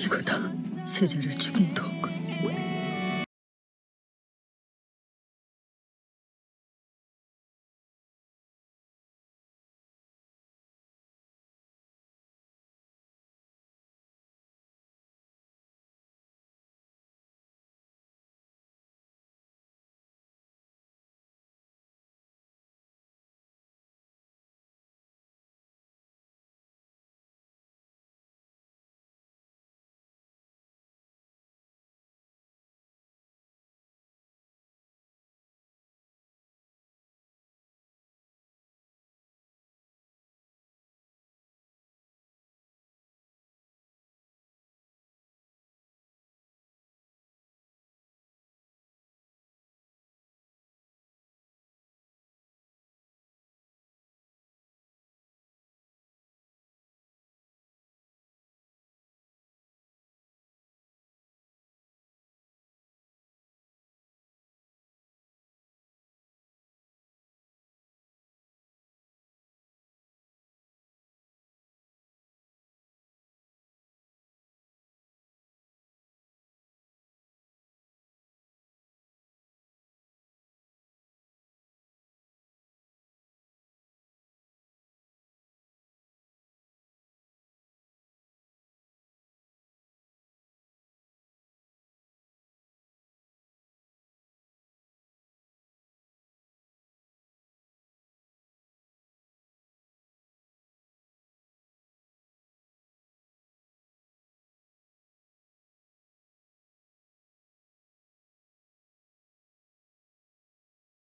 이거 다 세자를 죽인 도